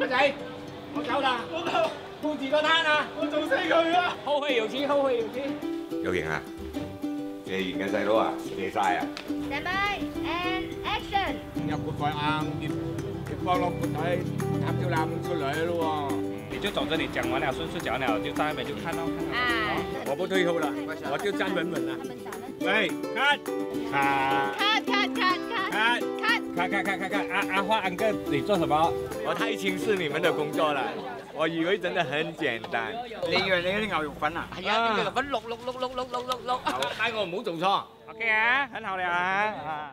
个仔，我走啦，我走，护住个摊啊，我做死佢啊！后悔有期，后悔有期。有型啊，你而嘅细佬啊，谢晒啊？s t a n d action，入部队啊，点点放落部队，阿超男出嚟咯你就坐这里，讲完了，顺序讲了，就那边就看到，哎，我不退后了，我就站稳稳了。喂，看，啊。看看看看看，阿阿花，安哥，你做什么？我太轻视你们的工作了，我以为真的很简单。你以为你牛肉粉啊！系啊，牛肉粉六六六六六六六六，带我，好做错。OK 啊，很好嘞啊。